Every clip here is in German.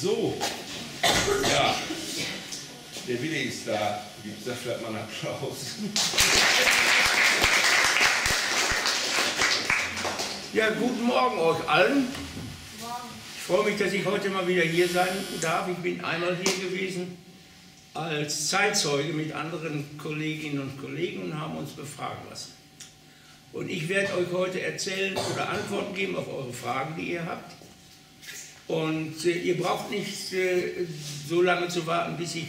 So, ja, der Wille ist da. Gibt es da vielleicht mal einen Applaus? Ja, guten Morgen euch allen. Ich freue mich, dass ich heute mal wieder hier sein darf. Ich bin einmal hier gewesen als Zeitzeuge mit anderen Kolleginnen und Kollegen und haben uns befragen lassen. Und ich werde euch heute erzählen oder Antworten geben auf eure Fragen, die ihr habt. Und äh, ihr braucht nicht äh, so lange zu warten, bis ich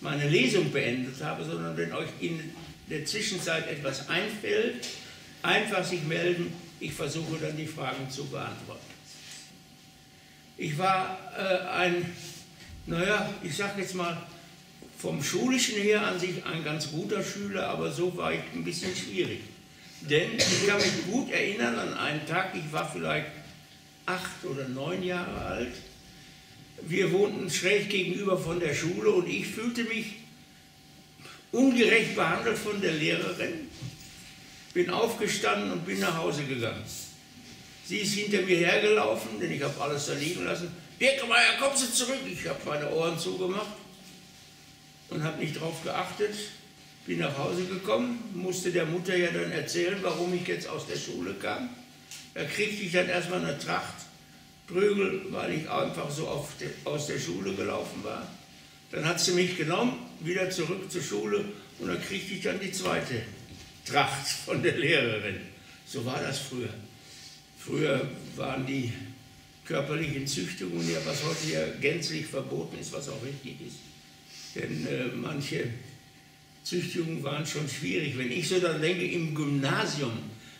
meine Lesung beendet habe, sondern wenn euch in der Zwischenzeit etwas einfällt, einfach sich melden. Ich versuche dann die Fragen zu beantworten. Ich war äh, ein, naja, ich sage jetzt mal, vom Schulischen her an sich ein ganz guter Schüler, aber so war ich ein bisschen schwierig. Denn ich kann mich gut erinnern an einen Tag, ich war vielleicht acht oder neun Jahre alt. Wir wohnten schräg gegenüber von der Schule und ich fühlte mich ungerecht behandelt von der Lehrerin. Bin aufgestanden und bin nach Hause gegangen. Sie ist hinter mir hergelaufen, denn ich habe alles da liegen lassen. Birkemeyer, kommst du zurück? Ich habe meine Ohren zugemacht und habe nicht darauf geachtet. Bin nach Hause gekommen, musste der Mutter ja dann erzählen, warum ich jetzt aus der Schule kam. Da kriegte ich dann erstmal eine Tracht Prügel, weil ich einfach so de, aus der Schule gelaufen war. Dann hat sie mich genommen, wieder zurück zur Schule und dann kriegte ich dann die zweite Tracht von der Lehrerin. So war das früher. Früher waren die körperlichen Züchtungen ja, was heute ja gänzlich verboten ist, was auch richtig ist. Denn äh, manche Züchtungen waren schon schwierig. Wenn ich so dann denke, im Gymnasium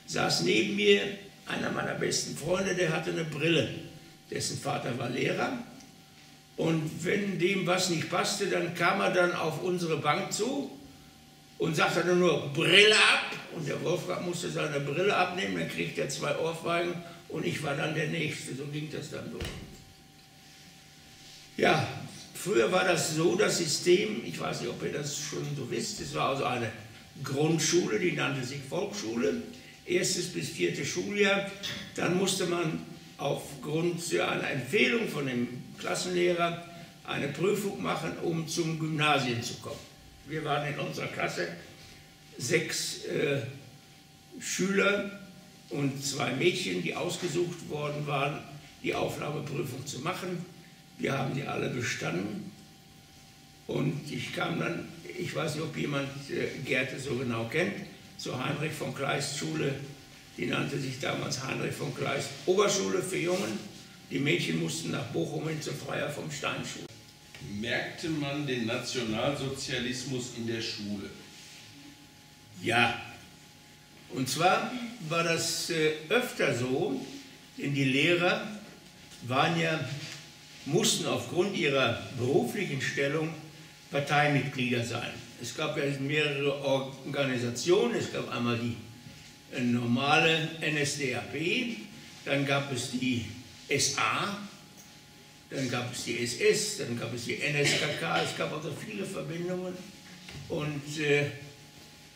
saß neben mir einer meiner besten Freunde, der hatte eine Brille. Dessen Vater war Lehrer. Und wenn dem was nicht passte, dann kam er dann auf unsere Bank zu und sagte dann nur Brille ab. Und der Wolfgang musste seine Brille abnehmen, dann kriegte er zwei Ohrfeigen und ich war dann der Nächste. So ging das dann durch. Ja, früher war das so, das System, ich weiß nicht, ob ihr das schon so wisst, es war also eine Grundschule, die nannte sich Volksschule erstes bis vierte Schuljahr. Dann musste man aufgrund einer Empfehlung von dem Klassenlehrer eine Prüfung machen, um zum Gymnasium zu kommen. Wir waren in unserer Klasse sechs äh, Schüler und zwei Mädchen, die ausgesucht worden waren, die Aufnahmeprüfung zu machen. Wir haben die alle bestanden und ich kam dann, ich weiß nicht, ob jemand äh, Gerte so genau kennt, zur Heinrich von Kleist Schule. Die nannte sich damals Heinrich von Kleist Oberschule für Jungen. Die Mädchen mussten nach Bochum hin zur Freier vom Steinschule. Merkte man den Nationalsozialismus in der Schule? Ja. Und zwar war das äh, öfter so, denn die Lehrer waren ja, mussten aufgrund ihrer beruflichen Stellung Parteimitglieder sein. Es gab ja mehrere Organisationen. Es gab einmal die äh, normale NSDAP, dann gab es die SA, dann gab es die SS, dann gab es die NSKK. Es gab also viele Verbindungen. Und äh,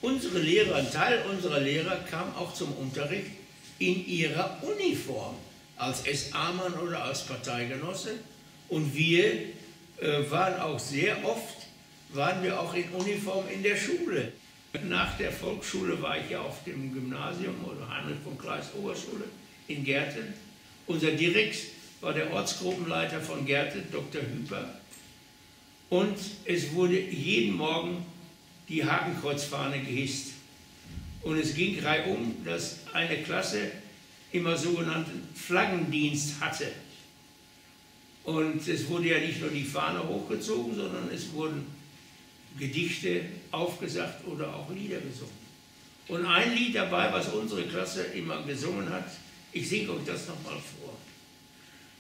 unsere Lehrer, ein Teil unserer Lehrer kam auch zum Unterricht in ihrer Uniform, als SA-Mann oder als Parteigenosse. Und wir äh, waren auch sehr oft waren wir auch in Uniform in der Schule. Nach der Volksschule war ich ja auf dem Gymnasium oder Heinrich von Kleist Oberschule in Gärten. Unser Direkt war der Ortsgruppenleiter von Gärten, Dr. Hüper. Und es wurde jeden Morgen die Hakenkreuzfahne gehisst. Und es ging reihum, dass eine Klasse immer sogenannten Flaggendienst hatte. Und es wurde ja nicht nur die Fahne hochgezogen, sondern es wurden Gedichte aufgesagt oder auch Lieder gesungen. Und ein Lied dabei, was unsere Klasse immer gesungen hat, ich singe euch das nochmal vor.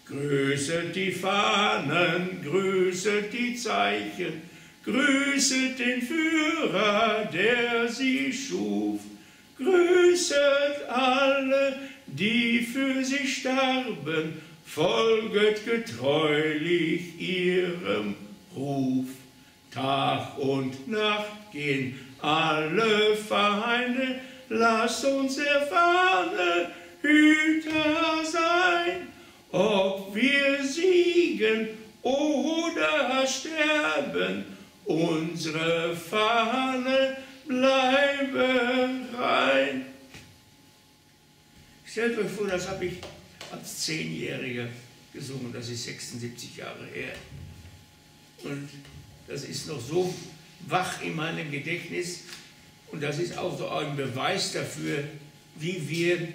Grüßet die Fahnen, grüßet die Zeichen, grüßet den Führer, der sie schuf, grüßet alle, die für sie starben, folget getreulich ihrem Ruf. Tag und Nacht gehen alle Feinde, lasst uns erfahrene Hüter sein, ob wir siegen oder sterben, unsere Fahne bleibe rein. Stellt euch vor, das habe ich als Zehnjähriger gesungen, das ist 76 Jahre her. Und das ist noch so wach in meinem Gedächtnis und das ist auch so ein Beweis dafür, wie wir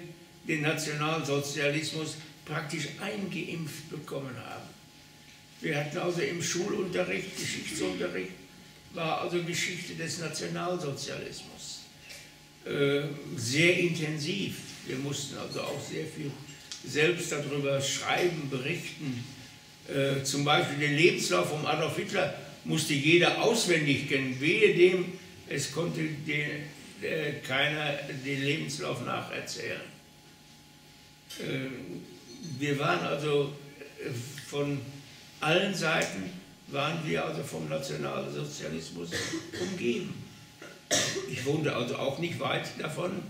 den Nationalsozialismus praktisch eingeimpft bekommen haben. Wir hatten also im Schulunterricht, Geschichtsunterricht, war also Geschichte des Nationalsozialismus. Äh, sehr intensiv. Wir mussten also auch sehr viel selbst darüber schreiben, berichten. Äh, zum Beispiel den Lebenslauf von Adolf Hitler musste jeder auswendig kennen. Wehe dem, es konnte den, äh, keiner den Lebenslauf nacherzählen. Äh, wir waren also äh, von allen Seiten waren wir also vom Nationalsozialismus umgeben. Ich wohnte also auch nicht weit davon.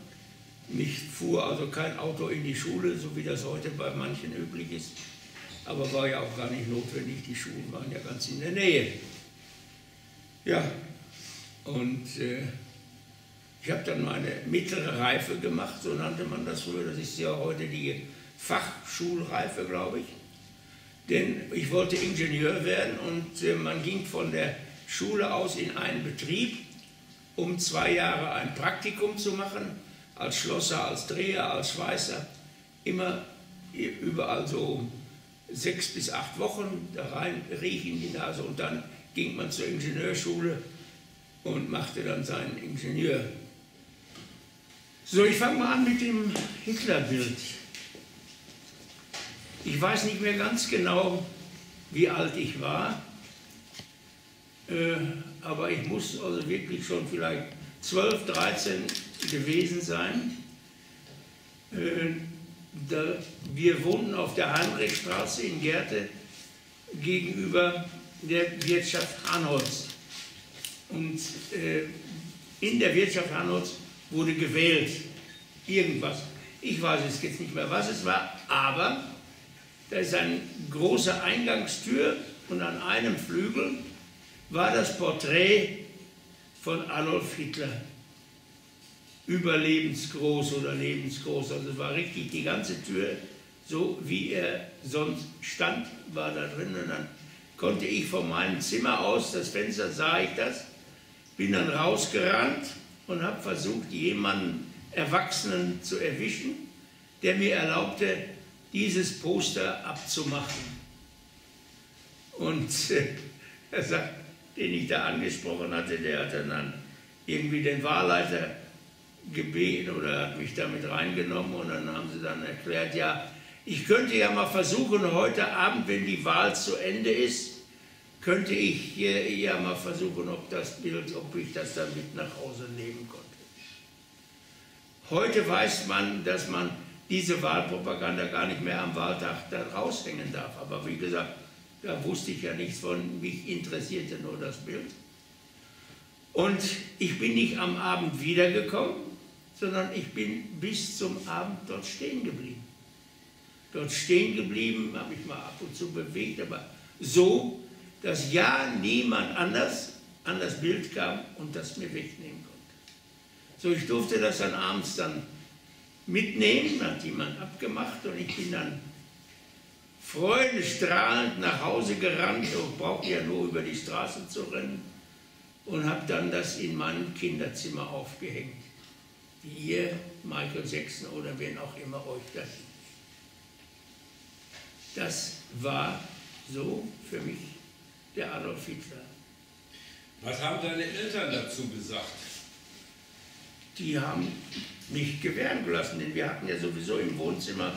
Mich fuhr also kein Auto in die Schule, so wie das heute bei manchen üblich ist. Aber war ja auch gar nicht notwendig, die Schulen waren ja ganz in der Nähe. Ja, und äh, ich habe dann meine mittlere Reife gemacht, so nannte man das früher. Das ist ja heute die Fachschulreife, glaube ich. Denn ich wollte Ingenieur werden und äh, man ging von der Schule aus in einen Betrieb, um zwei Jahre ein Praktikum zu machen, als Schlosser, als Dreher, als Schweißer. Immer überall so sechs bis acht Wochen da rein riechen die Nase und dann ging man zur Ingenieurschule und machte dann seinen Ingenieur. So, ich fange mal an mit dem Hitlerbild. Ich weiß nicht mehr ganz genau, wie alt ich war, äh, aber ich muss also wirklich schon vielleicht 12, 13 gewesen sein. Äh, da, wir wohnten auf der Heinrichstraße in Gerte gegenüber der Wirtschaft Hanholz. Und äh, in der Wirtschaft Hanholz wurde gewählt. Irgendwas. Ich weiß es jetzt nicht mehr, was es war, aber da ist eine große Eingangstür und an einem Flügel war das Porträt von Adolf Hitler. Überlebensgroß oder lebensgroß. Also es war richtig die ganze Tür, so wie er sonst stand, war da drin. Und dann konnte ich von meinem Zimmer aus, das Fenster sah ich das, bin dann rausgerannt und habe versucht, jemanden Erwachsenen zu erwischen, der mir erlaubte, dieses Poster abzumachen. Und äh, er sagt, den ich da angesprochen hatte, der hatte dann irgendwie den Wahlleiter gebeten oder hat mich damit reingenommen und dann haben sie dann erklärt, ja, ich könnte ja mal versuchen, heute Abend, wenn die Wahl zu Ende ist, könnte ich hier ja mal versuchen, ob das Bild, ob ich das dann mit nach Hause nehmen konnte. Heute weiß man, dass man diese Wahlpropaganda gar nicht mehr am Wahltag da raushängen darf. Aber wie gesagt, da wusste ich ja nichts von, mich interessierte nur das Bild. Und ich bin nicht am Abend wiedergekommen, sondern ich bin bis zum Abend dort stehen geblieben. Dort stehen geblieben, habe ich mal ab und zu bewegt, aber so, dass ja niemand anders an das Bild kam und das mir wegnehmen konnte. So, ich durfte das dann abends dann mitnehmen, hat jemand abgemacht und ich bin dann freudestrahlend nach Hause gerannt und brauchte ja nur über die Straße zu rennen und habe dann das in meinem Kinderzimmer aufgehängt. Wie ihr, Michael Jackson oder wen auch immer euch das. Das war so für mich der Adolf Hitler. Was haben deine Eltern dazu gesagt? Die haben mich gewähren gelassen, denn wir hatten ja sowieso im Wohnzimmer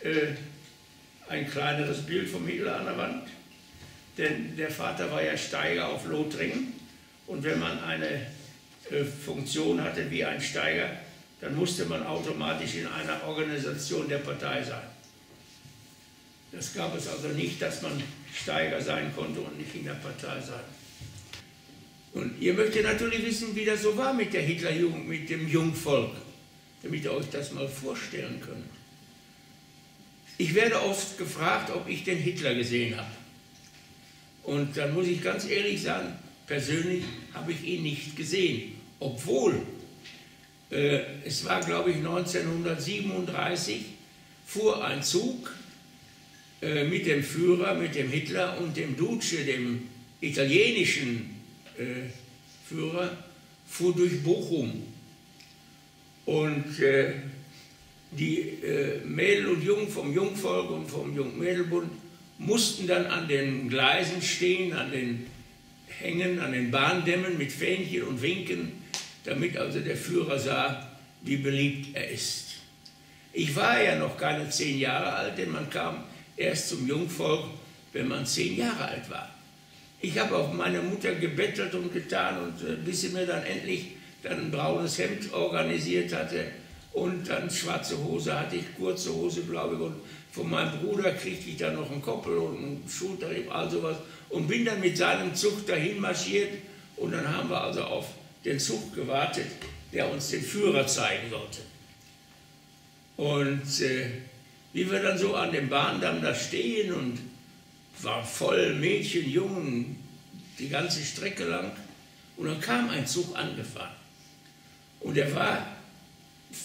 äh, ein kleineres Bild vom Hitler an der Wand. Denn der Vater war ja Steiger auf Lothringen und wenn man eine äh, Funktion hatte wie ein Steiger, dann musste man automatisch in einer Organisation der Partei sein. Das gab es also nicht, dass man Steiger sein konnte und nicht in der Partei sein. Und ihr möchtet natürlich wissen, wie das so war mit der Hitlerjugend, mit dem Jungvolk, damit ihr euch das mal vorstellen könnt. Ich werde oft gefragt, ob ich den Hitler gesehen habe. Und dann muss ich ganz ehrlich sagen, persönlich habe ich ihn nicht gesehen. Obwohl, äh, es war glaube ich 1937, fuhr ein Zug äh, mit dem Führer, mit dem Hitler und dem Duce, dem italienischen äh, Führer, fuhr durch Bochum. Und äh, die äh, Mädel und Jungen vom Jungvolk und vom Jungmädelbund mussten dann an den Gleisen stehen, an den Hängen, an den Bahndämmen mit Fähnchen und Winken, damit also der Führer sah, wie beliebt er ist. Ich war ja noch keine zehn Jahre alt, denn man kam erst zum Jungvolk, wenn man zehn Jahre alt war. Ich habe auf meine Mutter gebettelt und getan und äh, bis sie mir dann endlich dann ein braunes Hemd organisiert hatte und dann schwarze Hose hatte ich, kurze Hose, glaube ich, und von meinem Bruder kriegte ich dann noch einen Koppel und einen Schulterrieb, all sowas und bin dann mit seinem Zug dahin marschiert und dann haben wir also auf den Zug gewartet, der uns den Führer zeigen sollte. Und äh, wie wir dann so an dem Bahndamm da stehen und war voll Mädchen, Jungen, die ganze Strecke lang. Und dann kam ein Zug angefahren. Und er war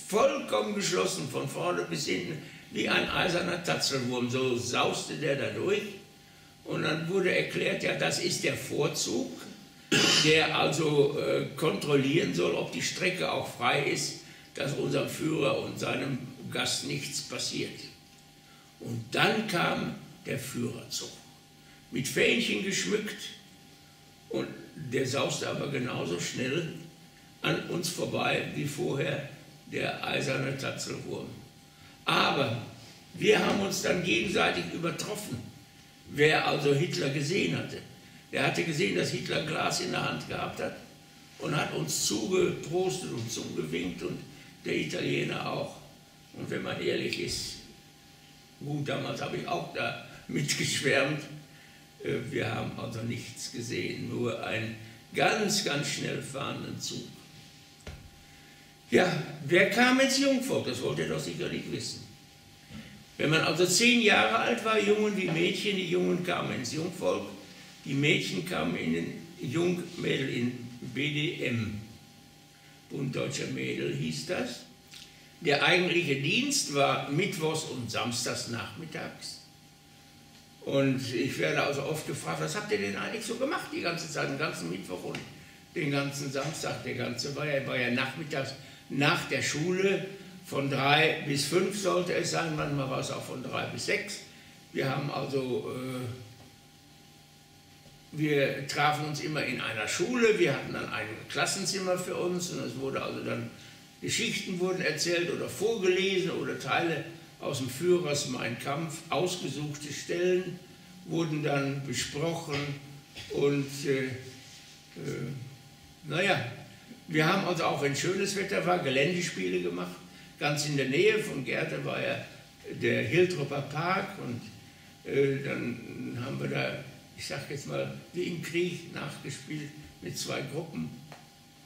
vollkommen geschlossen, von vorne bis hinten, wie ein eiserner Tatzelwurm. So sauste der da durch. Und dann wurde erklärt, ja, das ist der Vorzug, der also äh, kontrollieren soll, ob die Strecke auch frei ist, dass unserem Führer und seinem Gast nichts passiert. Und dann kam der Führerzug, mit Fähnchen geschmückt, und der sauste aber genauso schnell an uns vorbei wie vorher der eiserne Tatzelwurm. Aber wir haben uns dann gegenseitig übertroffen, wer also Hitler gesehen hatte. Der hatte gesehen, dass Hitler Glas in der Hand gehabt hat und hat uns zugetrostet und zugewinkt und der Italiener auch. Und wenn man ehrlich ist, gut, damals habe ich auch da mitgeschwärmt, äh, wir haben also nichts gesehen, nur einen ganz, ganz schnell fahrenden Zug. Ja, wer kam ins Jungvolk? Das wollt ihr doch sicherlich wissen. Wenn man also zehn Jahre alt war, Jungen wie Mädchen, die Jungen kamen ins Jungvolk, die Mädchen kamen in den Jungmädel in BDM. Bund Deutscher Mädel hieß das. Der eigentliche Dienst war mittwochs und samstags nachmittags. Und ich werde also oft gefragt, was habt ihr denn eigentlich so gemacht die ganze Zeit, den ganzen Mittwoch und den ganzen Samstag, der ganze war ja, war ja nachmittags nach der Schule, von drei bis fünf sollte es sein, manchmal war es auch von drei bis sechs. Wir haben also, äh, wir trafen uns immer in einer Schule, wir hatten dann ein Klassenzimmer für uns und es wurde also dann, Geschichten wurden erzählt oder vorgelesen oder Teile aus dem Führers Mein Kampf, ausgesuchte Stellen wurden dann besprochen und äh, äh, naja, wir haben also auch, wenn schönes Wetter war, Geländespiele gemacht. Ganz in der Nähe von Gerte war ja der Hiltropper Park und äh, dann haben wir da, ich sag jetzt mal, wie im Krieg nachgespielt mit zwei Gruppen.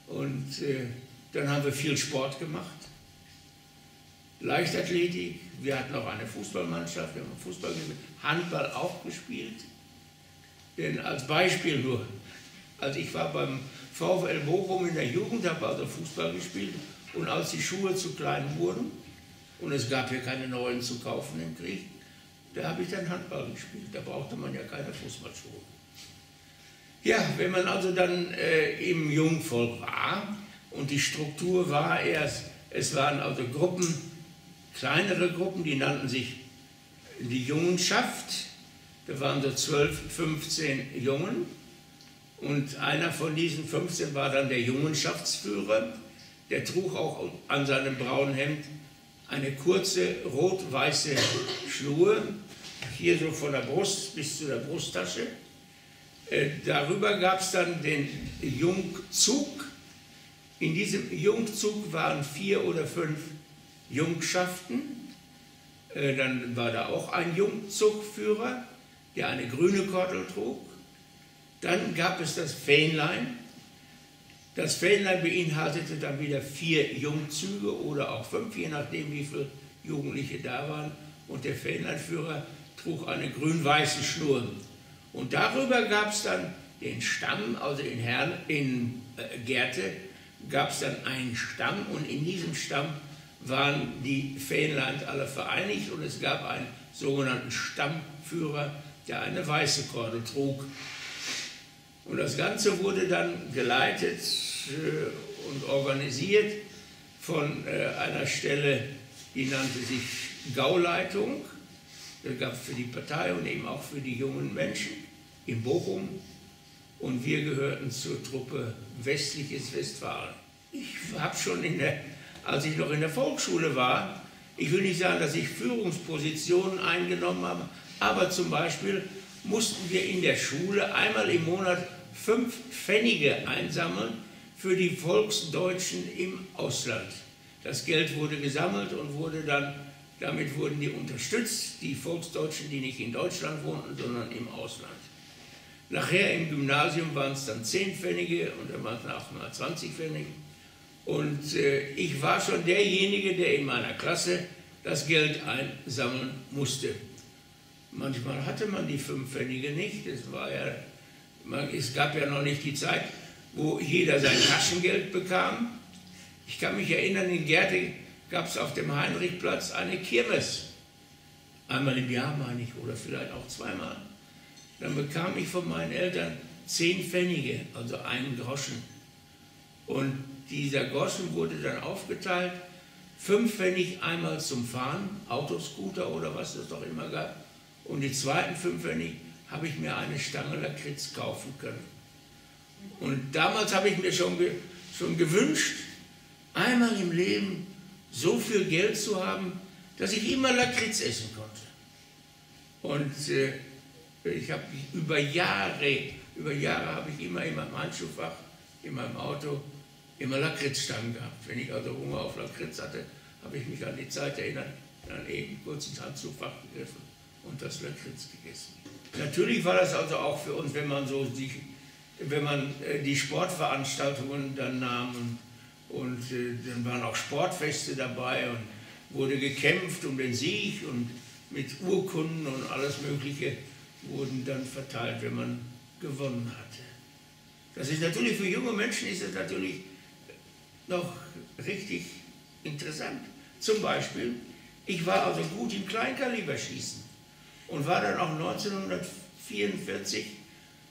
Und äh, dann haben wir viel Sport gemacht. Leichtathletik, wir hatten auch eine Fußballmannschaft, wir haben Fußball gespielt, Handball auch gespielt. Denn als Beispiel nur, als ich war beim VfL Bochum in der Jugend, habe also Fußball gespielt und als die Schuhe zu klein wurden und es gab hier keine neuen zu kaufen im Krieg, da habe ich dann Handball gespielt. Da brauchte man ja keine Fußballschuhe. Ja, wenn man also dann äh, im Jungvolk war und die Struktur war erst, es waren also Gruppen, kleinere Gruppen, die nannten sich die Jungenschaft. Da waren so 12, 15 Jungen und einer von diesen 15 war dann der Jungenschaftsführer. Der trug auch an seinem braunen Hemd eine kurze rot-weiße Schnur, hier so von der Brust bis zu der Brusttasche. Äh, darüber gab es dann den Jungzug. In diesem Jungzug waren vier oder fünf Jungschaften. Äh, dann war da auch ein Jungzugführer, der eine grüne Kordel trug. Dann gab es das Fähnlein. Das Fähnlein beinhaltete dann wieder vier Jungzüge oder auch fünf, je nachdem, wie viele Jugendliche da waren. Und der Fähnleinführer trug eine grün-weiße Schnur. Und darüber gab es dann den Stamm, also in, Herrn, in äh, Gerte gab es dann einen Stamm und in diesem Stamm waren die Fähnleins alle vereinigt und es gab einen sogenannten Stammführer, der eine weiße Kordel trug. Und das Ganze wurde dann geleitet äh, und organisiert von äh, einer Stelle, die nannte sich Gauleitung. Das gab es für die Partei und eben auch für die jungen Menschen in Bochum und wir gehörten zur Truppe Westliches Westfalen. Ich habe schon, in der, als ich noch in der Volksschule war, ich will nicht sagen, dass ich Führungspositionen eingenommen habe, aber zum Beispiel mussten wir in der Schule einmal im Monat fünf Pfennige einsammeln für die Volksdeutschen im Ausland. Das Geld wurde gesammelt und wurde dann, damit wurden die unterstützt, die Volksdeutschen, die nicht in Deutschland wohnten, sondern im Ausland. Nachher im Gymnasium waren es dann 10 Pfennige und dann waren es mal 20 Pfennige. Und äh, ich war schon derjenige, der in meiner Klasse das Geld einsammeln musste. Manchmal hatte man die 5 Pfennige nicht. Es, war ja, man, es gab ja noch nicht die Zeit, wo jeder sein Taschengeld bekam. Ich kann mich erinnern, in Gerte gab es auf dem Heinrichplatz eine Kirmes. Einmal im Jahr, meine ich, oder vielleicht auch zweimal. Dann bekam ich von meinen Eltern zehn Pfennige, also einen Groschen. Und dieser Groschen wurde dann aufgeteilt, fünf Pfennig einmal zum Fahren, Autoscooter oder was es doch immer gab. Und die zweiten fünf Pfennig habe ich mir eine Stange Lakritz kaufen können. Und damals habe ich mir schon, schon gewünscht, einmal im Leben so viel Geld zu haben, dass ich immer Lakritz essen konnte. Und äh, ich habe über Jahre, über Jahre habe ich immer in meinem Handschuhfach, in meinem Auto, immer Lakritzstangen gehabt. Wenn ich also Hunger auf Lakritz hatte, habe ich mich an die Zeit erinnert, dann eben kurz ins Handschuhfach gegriffen und das Lakritz gegessen. Natürlich war das also auch für uns, wenn man so sich, wenn man äh, die Sportveranstaltungen dann nahm und, und äh, dann waren auch Sportfeste dabei und wurde gekämpft um den Sieg und mit Urkunden und alles Mögliche wurden dann verteilt, wenn man gewonnen hatte. Das ist natürlich für junge Menschen ist das natürlich noch richtig interessant. Zum Beispiel, ich war also gut im Kleinkaliberschießen und war dann auch 1944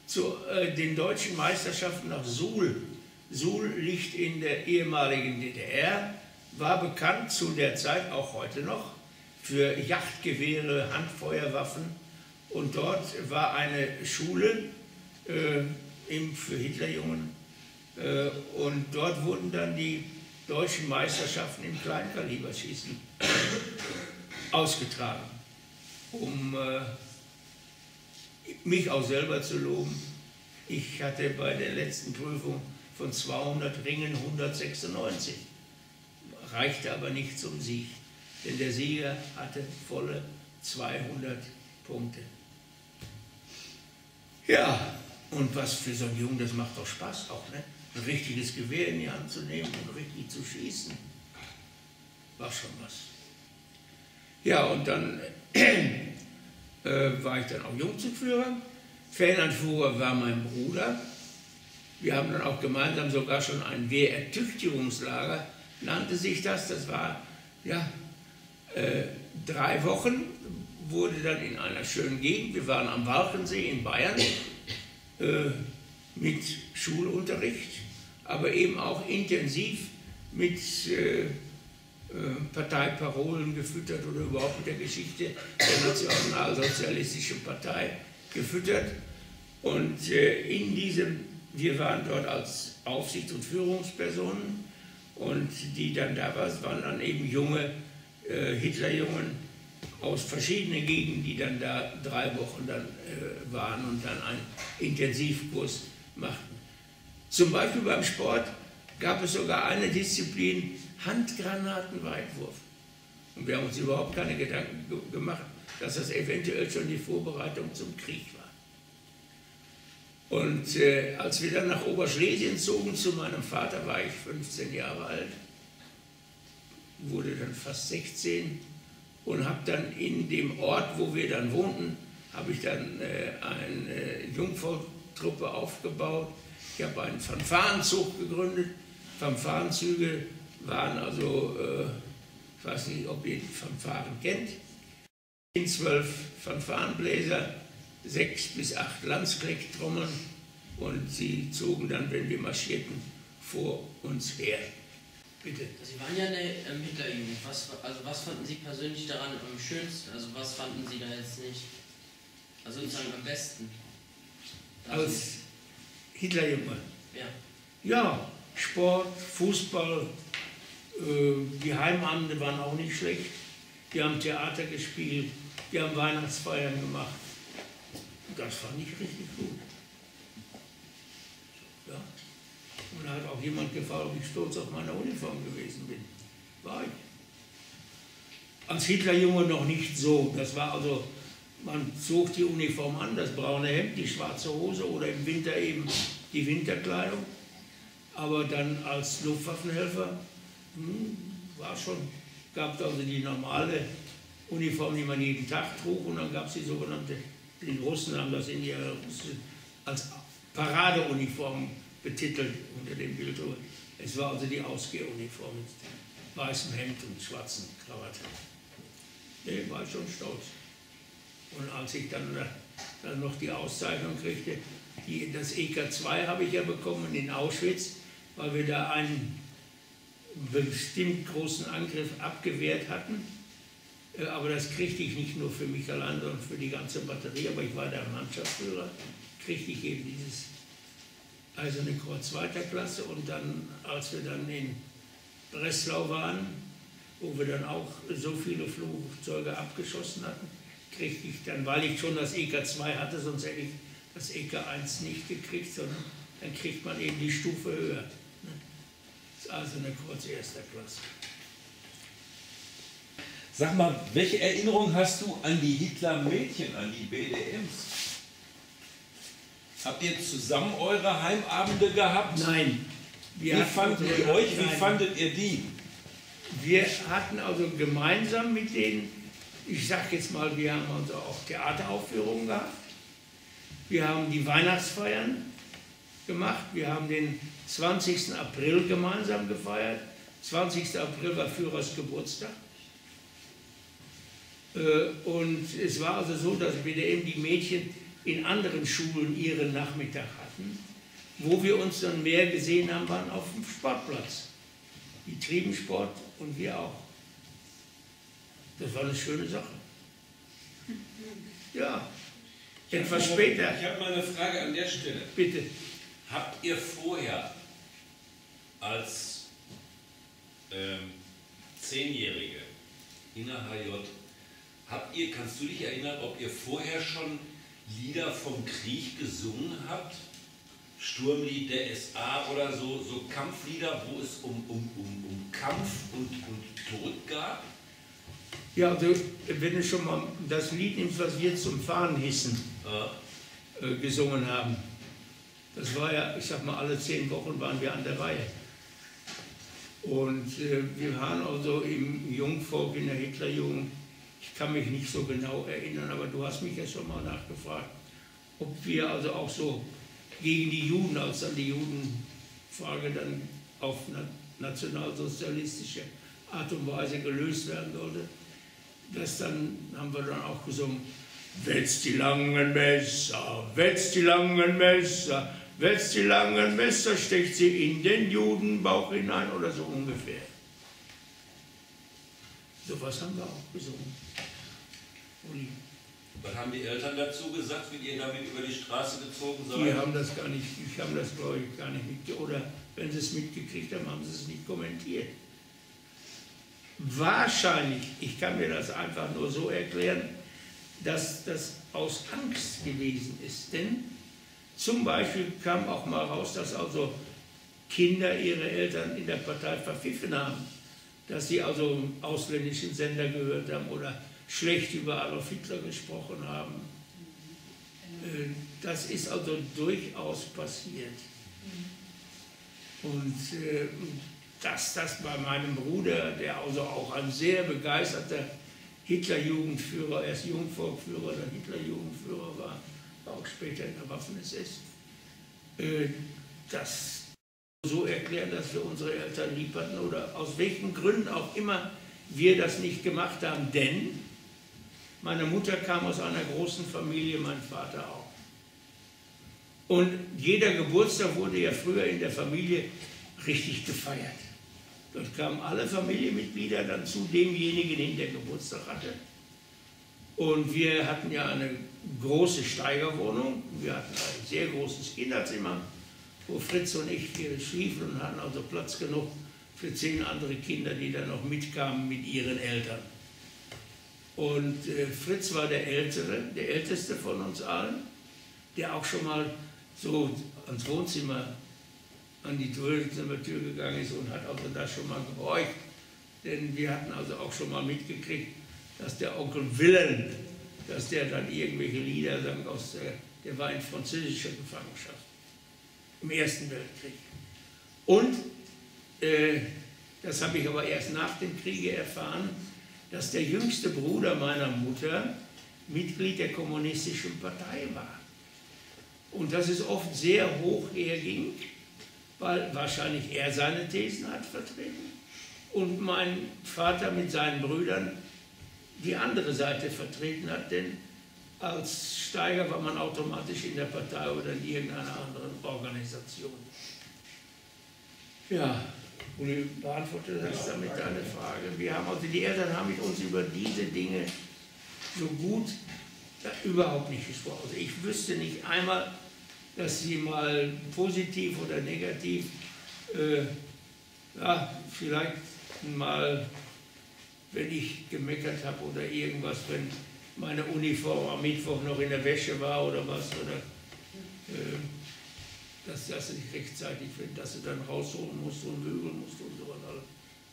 zu äh, den deutschen Meisterschaften nach Suhl. Suhl liegt in der ehemaligen DDR, war bekannt zu der Zeit, auch heute noch, für Yachtgewehre, Handfeuerwaffen und dort war eine Schule äh, eben für Hitlerjungen. Äh, und dort wurden dann die deutschen Meisterschaften im Kleinkaliberschießen ausgetragen, um äh, mich auch selber zu loben. Ich hatte bei der letzten Prüfung von 200 Ringen 196, reichte aber nicht zum Sieg, denn der Sieger hatte volle 200 Punkte. Ja, und was für so einen Jungen, das macht doch Spaß auch, ne? ein richtiges Gewehr in die Hand zu nehmen und richtig zu schießen. War schon was. Ja, und dann äh, war ich dann auch Jungzugführer. Fernanführer war mein Bruder. Wir haben dann auch gemeinsam sogar schon ein Wehrertüchtigungslager, nannte sich das. Das war ja äh, drei Wochen wurde dann in einer schönen Gegend, wir waren am Walchensee in Bayern, äh, mit Schulunterricht, aber eben auch intensiv mit äh, äh, Parteiparolen gefüttert oder überhaupt mit der Geschichte der Nationalsozialistischen Partei gefüttert. Und äh, in diesem, wir waren dort als Aufsichts- und Führungspersonen und die dann da waren, waren dann eben junge äh, Hitlerjungen, aus verschiedenen Gegenden, die dann da drei Wochen dann äh, waren und dann einen Intensivkurs machten. Zum Beispiel beim Sport gab es sogar eine Disziplin Handgranatenweitwurf. Und wir haben uns überhaupt keine Gedanken ge gemacht, dass das eventuell schon die Vorbereitung zum Krieg war. Und äh, als wir dann nach Oberschlesien zogen zu meinem Vater, war ich 15 Jahre alt, wurde dann fast 16 und habe dann in dem Ort, wo wir dann wohnten, habe ich dann äh, eine Jungvolktruppe aufgebaut. Ich habe einen Fanfarenzug gegründet. Fanfarenzüge waren also, äh, ich weiß nicht, ob ihr die Fanfaren kennt, zwölf Fanfarenbläser, sechs bis acht Landskriegtrommeln und sie zogen dann, wenn wir marschierten, vor uns her. Bitte. Sie waren ja eine ähm, Hitlerjugend. Was, also was fanden Sie persönlich daran am schönsten? Also was fanden Sie da jetzt nicht? Also sozusagen am besten? Als Hitlerjunge? Ja. Ja, Sport, Fußball, äh, die Heimabende waren auch nicht schlecht. Die haben Theater gespielt, die haben Weihnachtsfeiern gemacht. Das fand ich richtig gut. Ja. Und da hat auch jemand gefragt, ob ich stolz auf meine Uniform gewesen bin. War ich. Als Hitlerjunge noch nicht so. Das war also, man zog die Uniform an, das braune Hemd, die schwarze Hose oder im Winter eben die Winterkleidung. Aber dann als Luftwaffenhelfer hm, war schon, gab es also die normale Uniform, die man jeden Tag trug und dann gab es die sogenannte, die Russen haben das in ihrer als Paradeuniform betitelt unter dem Bild. Es war also die Ausgehuniform mit weißem Hemd und schwarzen Krawatte. Nee, war ich schon stolz. Und als ich dann, dann noch die Auszeichnung kriegte, die, das EK2 habe ich ja bekommen in Auschwitz, weil wir da einen bestimmt großen Angriff abgewehrt hatten. Äh, aber das kriegte ich nicht nur für mich allein, sondern für die ganze Batterie. Aber ich war der Mannschaftsführer, kriegte ich eben dieses Eiserne Kreuz zweiter Klasse. Und dann, als wir dann in Breslau waren, wo wir dann auch so viele Flugzeuge abgeschossen hatten, kriegte ich dann, weil ich schon das EK2 hatte, sonst hätte ich das EK1 nicht gekriegt, sondern dann kriegt man eben die Stufe höher. Das Eiserne Kreuz erster Klasse. Sag mal, welche Erinnerung hast du an die Hitler-Mädchen, an die BDMs? Habt ihr zusammen eure Heimabende gehabt? Nein. wie fandet ihr euch? Wie fandet ihr die? Wir hatten also gemeinsam mit denen, ich sag jetzt mal, wir haben also auch Theateraufführungen gehabt. Wir haben die Weihnachtsfeiern gemacht. Wir haben den 20. April gemeinsam gefeiert. 20. April war Führers Geburtstag. Äh, und es war also so, dass BDM die Mädchen in anderen Schulen ihren Nachmittag hatten. Wo wir uns dann mehr gesehen haben, waren auf dem Sportplatz. Die trieben Sport und wir auch. Das war eine schöne Sache. Ja, etwas später. Ich habe mal eine Frage an der Stelle. Bitte. Habt ihr vorher als ähm, Zehnjährige in der HJ, habt ihr, kannst du dich erinnern, ob ihr vorher schon Lieder vom Krieg gesungen habt? Sturmlied der SA oder so, so Kampflieder, wo es um, um, um, um Kampf und, und Tod gab? Ja, also wenn du schon mal das Lied nimmst, was wir zum Fahren hissen, ja. äh, gesungen haben. Das war ja, ich sag mal, alle zehn Wochen waren wir an der Reihe. Und äh, wir waren also im Jungvolk in der Hitlerjugend ich kann mich nicht so genau erinnern, aber du hast mich ja schon mal nachgefragt, ob wir also auch so gegen die Juden, als dann die Judenfrage dann auf nationalsozialistische Art und Weise gelöst werden sollte, das dann haben wir dann auch gesungen, wälzt die langen Messer, wälzt die langen Messer, wälzt die langen Messer, stecht sie in den Judenbauch hinein oder so ungefähr. So was haben wir auch gesungen. Uli. Was haben die Eltern dazu gesagt, wie ihr damit über die Straße gezogen seid? Die haben das gar nicht, ich habe das glaube ich gar nicht mitgekriegt. Oder wenn sie es mitgekriegt haben, haben sie es nicht kommentiert. Wahrscheinlich, ich kann mir das einfach nur so erklären, dass das aus Angst gewesen ist. Denn zum Beispiel kam auch mal raus, dass also Kinder ihre Eltern in der Partei verpfiffen haben dass sie also ausländischen Sender gehört haben oder schlecht über Adolf Hitler gesprochen haben. Äh, das ist also durchaus passiert. Und äh, dass das bei meinem Bruder, der also auch ein sehr begeisterter Hitlerjugendführer, erst Jungvolkführer, dann Hitlerjugendführer war, auch später in der Waffen-SS. Äh, das so erklären, dass wir unsere Eltern lieb hatten oder aus welchen Gründen auch immer wir das nicht gemacht haben, denn meine Mutter kam aus einer großen Familie, mein Vater auch. Und jeder Geburtstag wurde ja früher in der Familie richtig gefeiert. Dort kamen alle Familienmitglieder dann zu demjenigen hin, der Geburtstag hatte. Und wir hatten ja eine große Steigerwohnung. Wir hatten ein sehr großes Kinderzimmer, wo Fritz und ich schliefen und hatten also Platz genug für zehn andere Kinder, die dann noch mitkamen mit ihren Eltern. Und äh, Fritz war der Ältere, der Älteste von uns allen, der auch schon mal so ans Wohnzimmer, an die Wohnzimmertür gegangen ist und hat also da schon mal gehorcht. Denn wir hatten also auch schon mal mitgekriegt, dass der Onkel Wilhelm, dass der dann irgendwelche Lieder sang aus der, der war in französischer Gefangenschaft im Ersten Weltkrieg. Und, äh, das habe ich aber erst nach dem Kriege erfahren, dass der jüngste Bruder meiner Mutter Mitglied der Kommunistischen Partei war. Und dass es oft sehr hoch herging, weil wahrscheinlich er seine Thesen hat vertreten und mein Vater mit seinen Brüdern die andere Seite vertreten hat, denn als Steiger war man automatisch in der Partei oder in irgendeiner anderen Organisation. Ja, Uli beantwortet das damit deine Frage. Wir haben also, die Eltern haben mit uns über diese Dinge so gut überhaupt nicht gesprochen. Also ich wüsste nicht einmal, dass sie mal positiv oder negativ, äh, ja, vielleicht mal, wenn ich gemeckert habe oder irgendwas, wenn meine Uniform am Mittwoch noch in der Wäsche war oder was, oder äh, dass, dass du nicht rechtzeitig, dass du dann rausholen musst und bügeln musst und so weiter,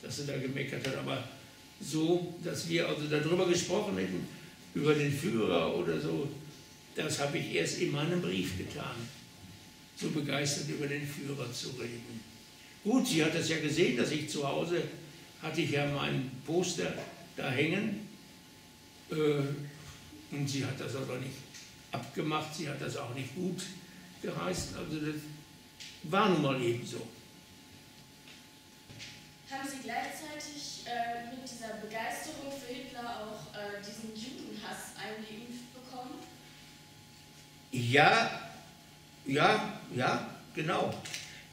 dass du da gemeckert hat. Aber so, dass wir also darüber gesprochen hätten, über den Führer oder so, das habe ich erst in meinem Brief getan. So begeistert über den Führer zu reden. Gut, sie hat das ja gesehen, dass ich zu Hause hatte ich ja mein Poster da hängen. Äh, und sie hat das aber nicht abgemacht, sie hat das auch nicht gut geheißen. Also das war nun mal eben so. Haben Sie gleichzeitig äh, mit dieser Begeisterung für Hitler auch äh, diesen Judenhass eingeimpft bekommen? Ja, ja, ja, genau.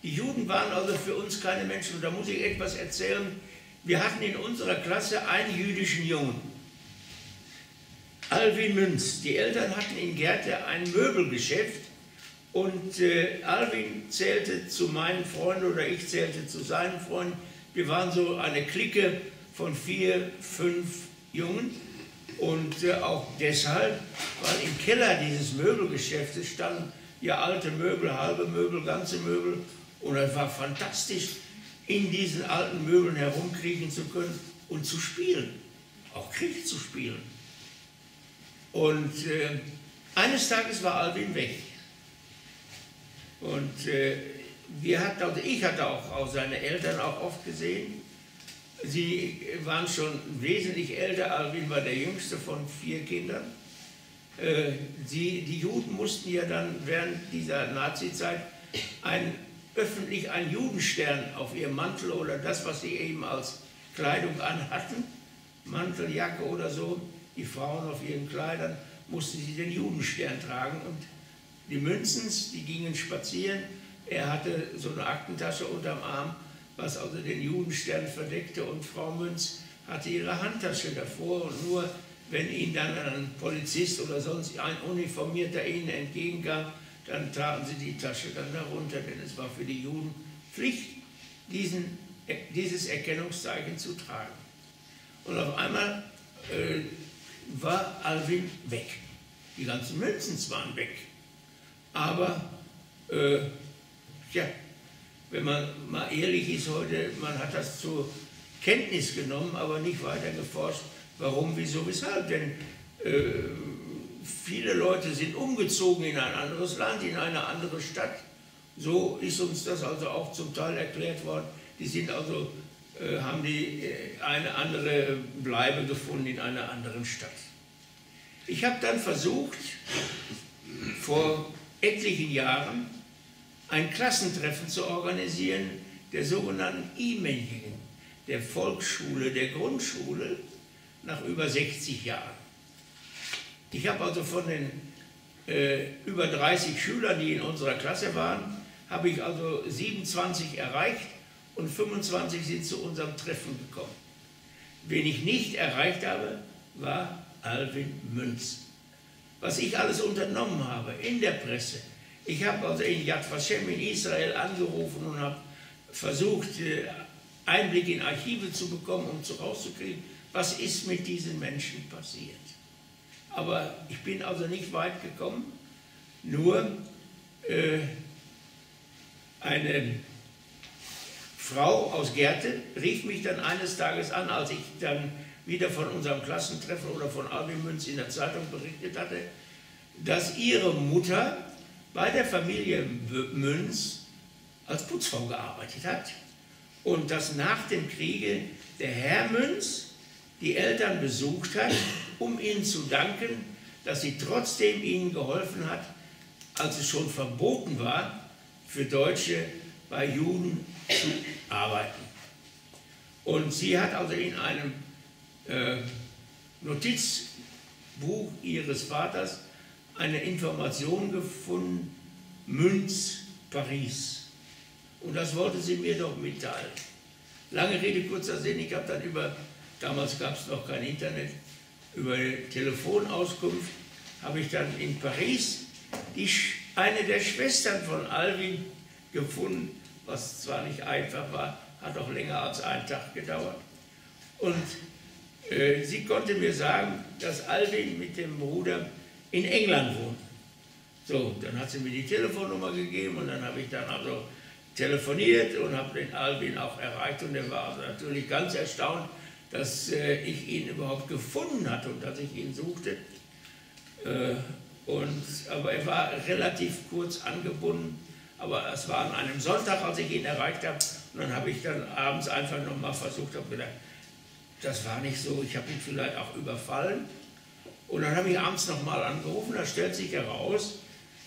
Die Juden waren also für uns keine Menschen. Und da muss ich etwas erzählen. Wir hatten in unserer Klasse einen jüdischen Jungen. Alwin Münz. Die Eltern hatten in Gerte ein Möbelgeschäft und äh, Alwin zählte zu meinen Freunden oder ich zählte zu seinen Freunden. Wir waren so eine Clique von vier, fünf Jungen. Und äh, auch deshalb, weil im Keller dieses Möbelgeschäftes standen ja alte Möbel, halbe Möbel, ganze Möbel. Und es war fantastisch, in diesen alten Möbeln herumkriechen zu können und zu spielen. Auch Krieg zu spielen. Und äh, eines Tages war Alwin weg. Und äh, wir hatten, also ich hatte auch, auch seine Eltern auch oft gesehen. Sie waren schon wesentlich älter. Alwin war der jüngste von vier Kindern. Äh, sie, die Juden mussten ja dann während dieser Nazizeit ein, öffentlich einen Judenstern auf ihrem Mantel oder das, was sie eben als Kleidung anhatten, Mantel, Jacke oder so, die Frauen auf ihren Kleidern, mussten sie den Judenstern tragen und die Münzens, die gingen spazieren. Er hatte so eine Aktentasche unterm Arm, was also den Judenstern verdeckte und Frau Münz hatte ihre Handtasche davor und nur wenn ihnen dann ein Polizist oder sonst ein Uniformierter ihnen entgegenkam, dann traten sie die Tasche dann darunter, denn es war für die Juden Pflicht, diesen, dieses Erkennungszeichen zu tragen. Und auf einmal äh, war Alwin weg. Die ganzen Münzen waren weg. Aber, äh, ja, wenn man mal ehrlich ist heute, man hat das zur Kenntnis genommen, aber nicht weiter geforscht, warum, wieso, weshalb. Denn äh, viele Leute sind umgezogen in ein anderes Land, in eine andere Stadt. So ist uns das also auch zum Teil erklärt worden. Die sind also haben die äh, eine andere Bleibe gefunden in einer anderen Stadt. Ich habe dann versucht, vor etlichen Jahren ein Klassentreffen zu organisieren der sogenannten E-Männchen, der Volksschule, der Grundschule, nach über 60 Jahren. Ich habe also von den äh, über 30 Schülern, die in unserer Klasse waren, habe ich also 27 erreicht und 25 sind zu unserem Treffen gekommen. Wen ich nicht erreicht habe, war Alvin Münz. Was ich alles unternommen habe in der Presse. Ich habe also in Yad Vashem in Israel angerufen und habe versucht, äh, Einblick in Archive zu bekommen, um zu rauszukriegen, was ist mit diesen Menschen passiert. Aber ich bin also nicht weit gekommen, nur äh, eine Frau aus Gerte rief mich dann eines Tages an, als ich dann wieder von unserem Klassentreffen oder von Alvin Münz in der Zeitung berichtet hatte, dass ihre Mutter bei der Familie Münz als Putzfrau gearbeitet hat und dass nach dem Kriege der Herr Münz die Eltern besucht hat, um ihnen zu danken, dass sie trotzdem ihnen geholfen hat, als es schon verboten war, für Deutsche bei Juden zu arbeiten. Und sie hat also in einem äh, Notizbuch ihres Vaters eine Information gefunden, Münz, Paris. Und das wollte sie mir doch mitteilen. Lange Rede, kurzer Sinn, ich habe dann über damals gab es noch kein Internet, über Telefonauskunft habe ich dann in Paris die, eine der Schwestern von Alvin gefunden, was zwar nicht einfach war, hat auch länger als einen Tag gedauert. Und äh, sie konnte mir sagen, dass Alvin mit dem Bruder in England wohnt. So, dann hat sie mir die Telefonnummer gegeben und dann habe ich dann also telefoniert und habe den Alvin auch erreicht und er war also natürlich ganz erstaunt, dass äh, ich ihn überhaupt gefunden hatte und dass ich ihn suchte. Äh, und, aber er war relativ kurz angebunden, aber es war an einem Sonntag, als ich ihn erreicht habe. Und dann habe ich dann abends einfach nochmal versucht, habe gedacht, das war nicht so, ich habe ihn vielleicht auch überfallen. Und dann habe ich abends nochmal angerufen, da stellt sich heraus,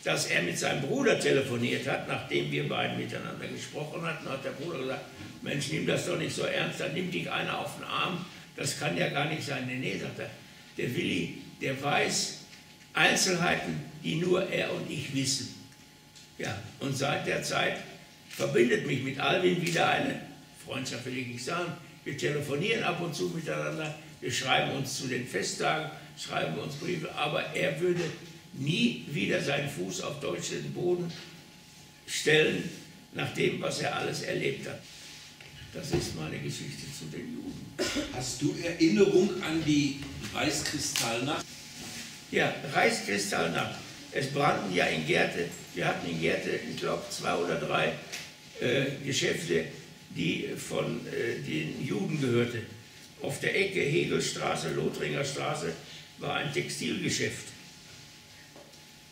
dass er mit seinem Bruder telefoniert hat, nachdem wir beiden miteinander gesprochen hatten, hat der Bruder gesagt, Mensch, nimm das doch nicht so ernst, dann nimmt dich einer auf den Arm, das kann ja gar nicht sein. Nee, nee, sagt er, der Willi, der weiß Einzelheiten, die nur er und ich wissen. Ja, und seit der Zeit verbindet mich mit Alvin wieder eine Freundschaft, will ich nicht sagen. Wir telefonieren ab und zu miteinander, wir schreiben uns zu den Festtagen, schreiben uns Briefe, aber er würde nie wieder seinen Fuß auf deutschen Boden stellen, nach dem, was er alles erlebt hat. Das ist meine Geschichte zu den Juden. Hast du Erinnerung an die Reichskristallnacht? Ja, Reichskristallnacht. Es brannten ja in Gerte, wir hatten in Gerte, ich glaube, zwei oder drei äh, Geschäfte, die von äh, den Juden gehörten. Auf der Ecke Hegelstraße, Lothringer Straße war ein Textilgeschäft.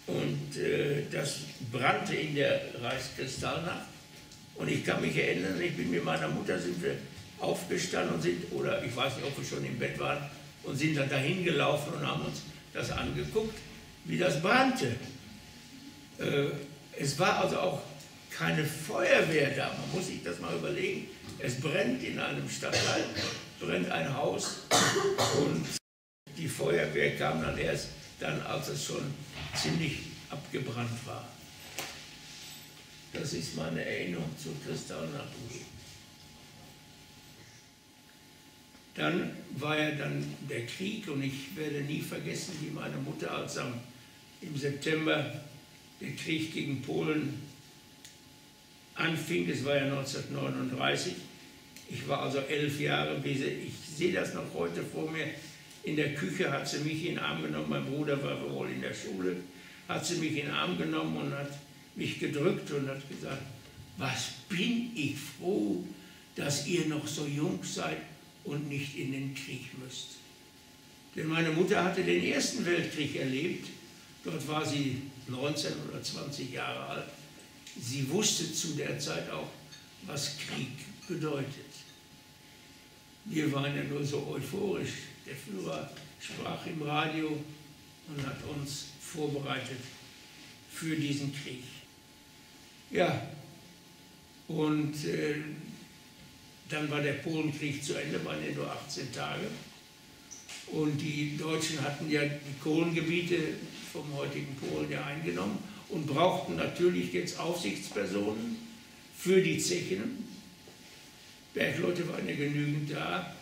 Und äh, das brannte in der Reichskristallnacht. Und ich kann mich erinnern, ich bin mit meiner Mutter, sind wir aufgestanden und sind, oder ich weiß nicht, ob wir schon im Bett waren, und sind dann dahin gelaufen und haben uns das angeguckt, wie das brannte. Äh, es war also auch keine Feuerwehr da, man muss sich das mal überlegen. Es brennt in einem Stadtteil, brennt ein Haus und die Feuerwehr kam dann erst dann, als es schon ziemlich abgebrannt war. Das ist meine Erinnerung zu Kristallnacht. Dann war ja dann der Krieg und ich werde nie vergessen, wie meine Mutter, als am, im September der Krieg gegen Polen anfing, das war ja 1939, ich war also elf Jahre, ich sehe das noch heute vor mir, in der Küche hat sie mich in den Arm genommen, mein Bruder war wohl in der Schule, hat sie mich in den Arm genommen und hat mich gedrückt und hat gesagt, was bin ich froh, dass ihr noch so jung seid und nicht in den Krieg müsst. Denn meine Mutter hatte den Ersten Weltkrieg erlebt, dort war sie 19 oder 20 Jahre alt. Sie wusste zu der Zeit auch, was Krieg bedeutet. wir waren ja nur so euphorisch. Der Führer sprach im Radio und hat uns vorbereitet für diesen Krieg. Ja, und äh, dann war der Polenkrieg zu Ende, waren ja nur 18 Tage. Und die Deutschen hatten ja die Kohlengebiete vom heutigen Polen ja eingenommen und brauchten natürlich jetzt Aufsichtspersonen für die Zechen. Bergleute waren ja genügend da.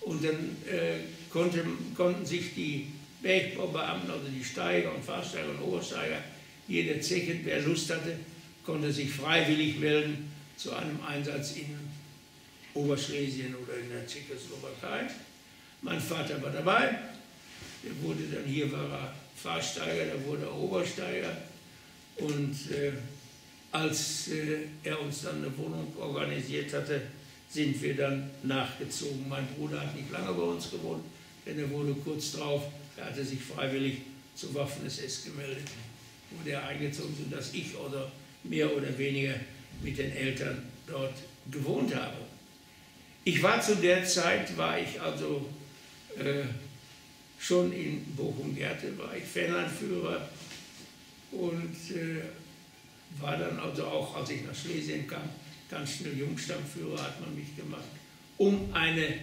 Und dann äh, konnte, konnten sich die Bergbaubeamten, also die Steiger und Fahrsteiger und Obersteiger, jeder Zechen, wer Lust hatte, konnte sich freiwillig melden zu einem Einsatz in Oberschlesien oder in der Tschechoslowakei. Mein Vater war dabei, der wurde dann, hier war er Fahrsteiger, da wurde er Obersteiger und äh, als äh, er uns dann eine Wohnung organisiert hatte, sind wir dann nachgezogen. Mein Bruder hat nicht lange bei uns gewohnt, denn er wurde kurz drauf, er hatte sich freiwillig zur Waffen-SS gemeldet, wurde er eingezogen, sodass ich oder mehr oder weniger mit den Eltern dort gewohnt habe. Ich war zu der Zeit, war ich also äh, schon in Bochum-Gerte, war ich Fernlandführer und äh, war dann also auch, als ich nach Schlesien kam, ganz schnell Jungstammführer hat man mich gemacht, um eine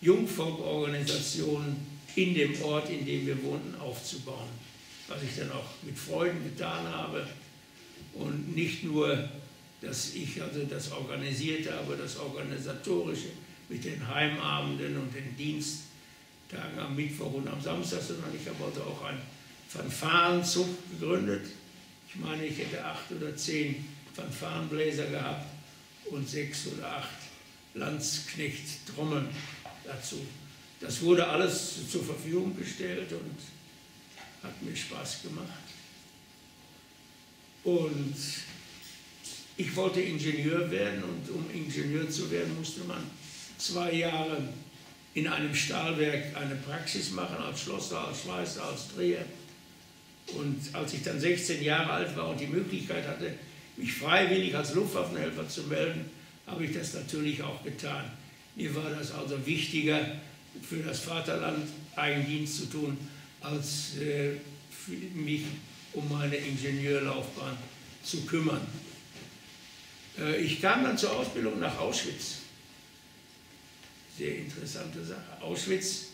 Jungvolkorganisation in dem Ort, in dem wir wohnten, aufzubauen. Was ich dann auch mit Freuden getan habe und nicht nur, dass ich also das organisierte, aber das Organisatorische mit den Heimabenden und den Diensttagen am Mittwoch und am Samstag, sondern ich habe also auch einen Fanfarenzug gegründet. Ich meine, ich hätte acht oder zehn Fanfarenbläser gehabt und sechs oder acht Landsknecht-Trommeln dazu. Das wurde alles zur Verfügung gestellt und hat mir Spaß gemacht. Und ich wollte Ingenieur werden und um Ingenieur zu werden, musste man zwei Jahre in einem Stahlwerk eine Praxis machen, als Schlosser, als Schweißer, als Dreher. Und als ich dann 16 Jahre alt war und die Möglichkeit hatte, mich freiwillig als Luftwaffenhelfer zu melden, habe ich das natürlich auch getan. Mir war das also wichtiger, für das Vaterland Eigendienst zu tun, als äh, mich um meine Ingenieurlaufbahn zu kümmern. Äh, ich kam dann zur Ausbildung nach Auschwitz. Sehr interessante Sache. Auschwitz,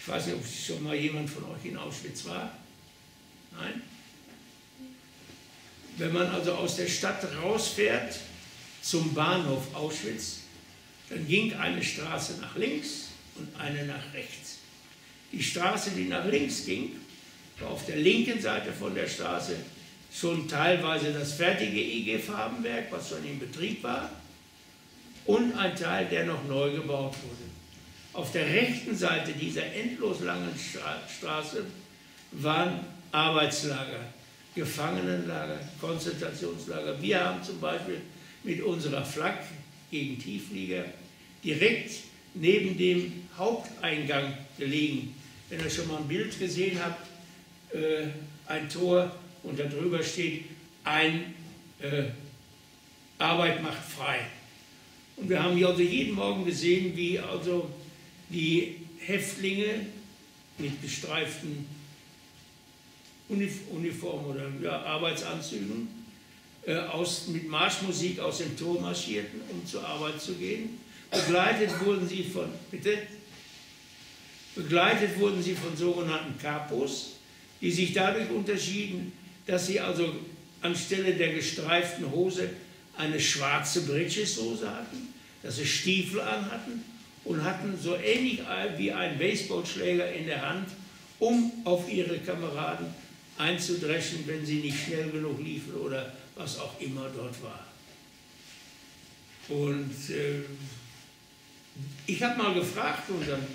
ich weiß nicht, ob schon mal jemand von euch in Auschwitz war. Nein? Wenn man also aus der Stadt rausfährt zum Bahnhof Auschwitz, dann ging eine Straße nach links und eine nach rechts. Die Straße, die nach links ging, war auf der linken Seite von der Straße schon teilweise das fertige IG-Farbenwerk, was schon in Betrieb war, und ein Teil, der noch neu gebaut wurde. Auf der rechten Seite dieser endlos langen Straße waren Arbeitslager, Gefangenenlager, Konzentrationslager. Wir haben zum Beispiel mit unserer Flak gegen Tiefflieger direkt neben dem Haupteingang gelegen. Wenn ihr schon mal ein Bild gesehen habt, äh, ein Tor und darüber steht, ein äh, Arbeit macht frei. Und wir haben hier also jeden Morgen gesehen, wie also die Häftlinge mit gestreiften Uniformen oder ja, Arbeitsanzügen äh, aus, mit Marschmusik aus dem Tor marschierten, um zur Arbeit zu gehen. Begleitet wurden sie von, bitte? Begleitet wurden sie von sogenannten Kapos, die sich dadurch unterschieden, dass sie also anstelle der gestreiften Hose eine schwarze Britscheshose hatten, dass sie Stiefel anhatten und hatten so ähnlich wie ein Baseballschläger in der Hand, um auf ihre Kameraden einzudreschen, wenn sie nicht schnell genug liefen oder was auch immer dort war. Und äh, ich habe mal gefragt unseren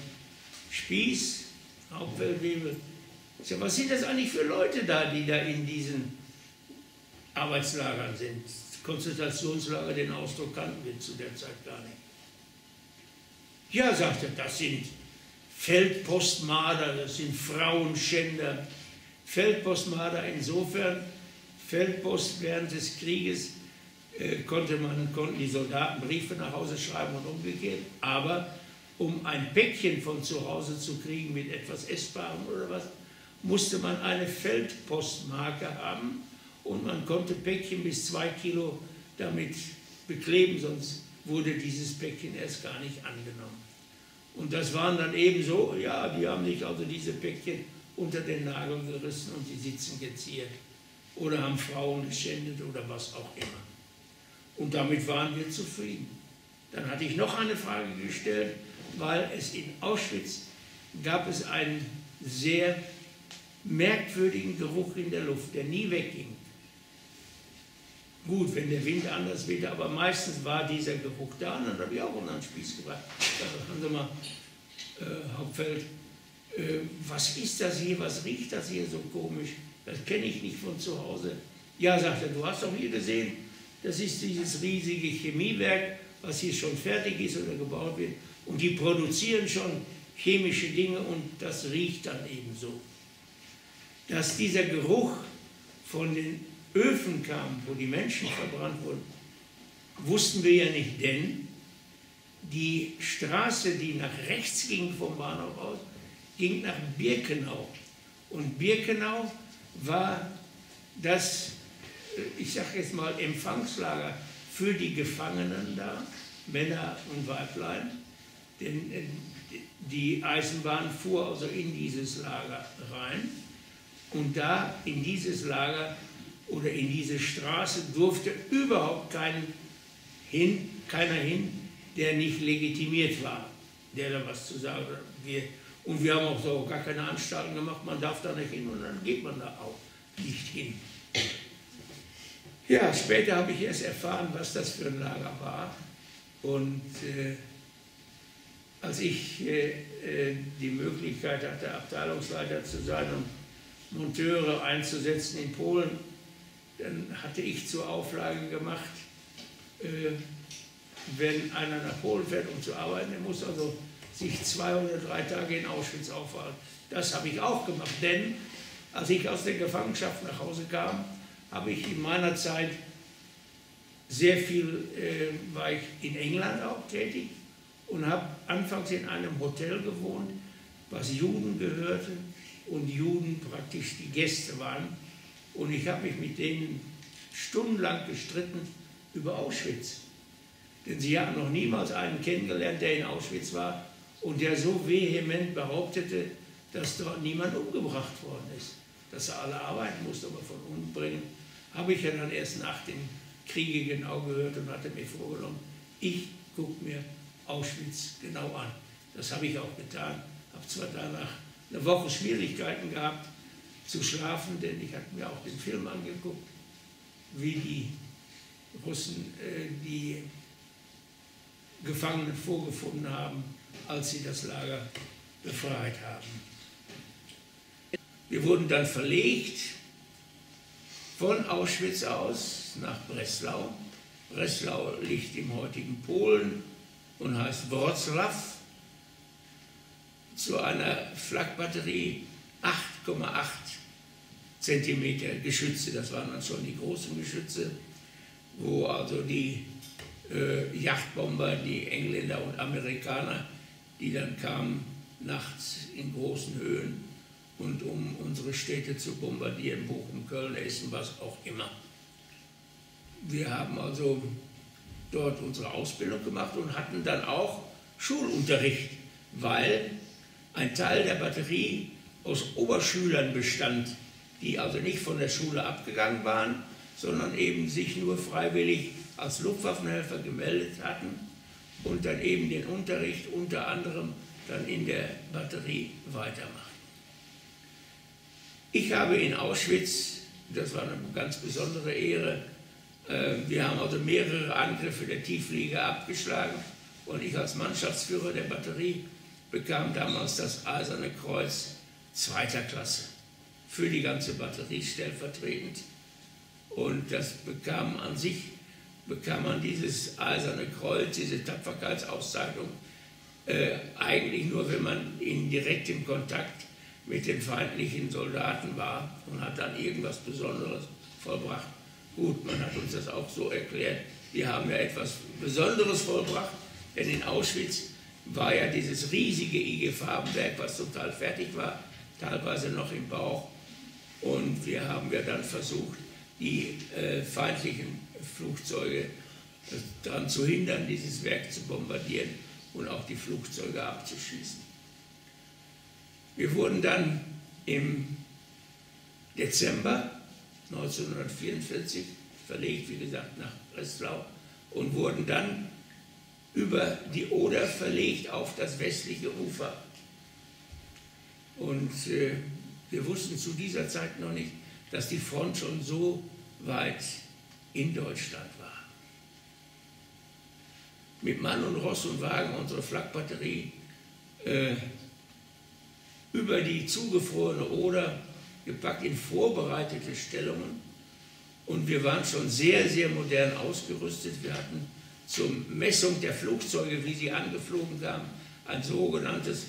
Spieß, Hauptfeldwebel, was sind das eigentlich für Leute da, die da in diesen Arbeitslagern sind? Konzentrationslager, den Ausdruck kannten wir zu der Zeit gar nicht. Ja, sagte er, das sind Feldpostmarder, das sind Frauenschänder. Feldpostmarder insofern, Feldpost während des Krieges äh, konnte man, konnten die Soldaten Briefe nach Hause schreiben und umgekehrt, aber um ein Päckchen von zu Hause zu kriegen mit etwas Essbarem oder was, musste man eine Feldpostmarke haben und man konnte Päckchen bis zwei Kilo damit bekleben, sonst wurde dieses Päckchen erst gar nicht angenommen. Und das waren dann eben so, ja, die haben sich also diese Päckchen unter den Nagel gerissen und die Sitzen geziert oder haben Frauen geschändet oder was auch immer. Und damit waren wir zufrieden. Dann hatte ich noch eine Frage gestellt, weil es in Auschwitz gab es einen sehr merkwürdigen Geruch in der Luft, der nie wegging. Gut, wenn der Wind anders wehte, aber meistens war dieser Geruch da und dann habe ich auch unter den Spieß gebracht. Da Sie mal, äh, Hauptfeld, äh, was ist das hier, was riecht das hier so komisch? Das kenne ich nicht von zu Hause. Ja, sagt er, du hast doch hier gesehen, das ist dieses riesige Chemiewerk, was hier schon fertig ist oder gebaut wird. Und die produzieren schon chemische Dinge und das riecht dann eben so. Dass dieser Geruch von den Öfen kam, wo die Menschen verbrannt wurden, wussten wir ja nicht, denn die Straße, die nach rechts ging vom Bahnhof aus, ging nach Birkenau. Und Birkenau war das, ich sage jetzt mal, Empfangslager für die Gefangenen da, Männer und Weiblein. Denn äh, die Eisenbahn fuhr also in dieses Lager rein. Und da in dieses Lager oder in diese Straße durfte überhaupt kein hin, keiner hin, der nicht legitimiert war, der da was zu sagen hat. Wir, und wir haben auch so gar keine Anstalten gemacht, man darf da nicht hin und dann geht man da auch nicht hin. Ja, später habe ich erst erfahren, was das für ein Lager war. Und äh, als ich äh, äh die Möglichkeit hatte, Abteilungsleiter zu sein und Monteure einzusetzen in Polen, dann hatte ich zur Auflage gemacht, äh, wenn einer nach Polen fährt, um zu arbeiten, er muss also sich zwei oder drei Tage in Auschwitz aufhalten. Das habe ich auch gemacht, denn als ich aus der Gefangenschaft nach Hause kam, habe ich in meiner Zeit sehr viel, äh, war ich in England auch tätig und habe anfangs in einem Hotel gewohnt, was Juden gehörte und Juden praktisch die Gäste waren. Und ich habe mich mit denen stundenlang gestritten über Auschwitz. Denn sie haben noch niemals einen kennengelernt, der in Auschwitz war und der so vehement behauptete, dass dort niemand umgebracht worden ist. Dass er alle arbeiten musste, aber von umbringen, habe ich ja dann erst nach dem Kriege genau gehört und hatte mir vorgenommen, ich gucke mir Auschwitz genau an. Das habe ich auch getan. Habe zwar danach eine Woche Schwierigkeiten gehabt, zu schlafen, denn ich hatte mir auch den Film angeguckt, wie die Russen äh, die Gefangenen vorgefunden haben, als sie das Lager befreit haben. Wir wurden dann verlegt von Auschwitz aus nach Breslau. Breslau liegt im heutigen Polen und heißt Wroclaw zu einer Flakbatterie 8,8 Zentimeter Geschütze, das waren dann schon die großen Geschütze, wo also die äh, Yachtbomber, die Engländer und Amerikaner, die dann kamen nachts in großen Höhen und um unsere Städte zu bombardieren, Bochum, Köln, Essen, was auch immer. Wir haben also dort unsere Ausbildung gemacht und hatten dann auch Schulunterricht, weil ein Teil der Batterie aus Oberschülern bestand, die also nicht von der Schule abgegangen waren, sondern eben sich nur freiwillig als Luftwaffenhelfer gemeldet hatten und dann eben den Unterricht unter anderem dann in der Batterie weitermachten. Ich habe in Auschwitz, das war eine ganz besondere Ehre, äh, wir haben also mehrere Angriffe der Tiefflieger abgeschlagen und ich als Mannschaftsführer der Batterie bekam damals das Eiserne Kreuz zweiter Klasse für die ganze Batterie stellvertretend. Und das bekam an sich, bekam man dieses eiserne Kreuz, diese Tapferkeitsauszeichnung, äh, eigentlich nur, wenn man in direktem Kontakt mit den feindlichen Soldaten war und hat dann irgendwas Besonderes vollbracht. Gut, man hat uns das auch so erklärt. Wir haben ja etwas Besonderes vollbracht, denn in Auschwitz war ja dieses riesige IG Farbenwerk, was total fertig war, teilweise noch im Bauch. Und wir haben ja dann versucht, die äh, feindlichen Flugzeuge äh, daran zu hindern, dieses Werk zu bombardieren und auch die Flugzeuge abzuschießen. Wir wurden dann im Dezember 1944 verlegt, wie gesagt, nach Breslau und wurden dann über die Oder verlegt auf das westliche Ufer. Und äh, wir wussten zu dieser Zeit noch nicht, dass die Front schon so weit in Deutschland war. Mit Mann und Ross und Wagen unsere Flakbatterie äh, über die zugefrorene Oder gepackt in vorbereitete Stellungen. Und wir waren schon sehr, sehr modern ausgerüstet. Wir hatten zur Messung der Flugzeuge, wie sie angeflogen kamen, ein sogenanntes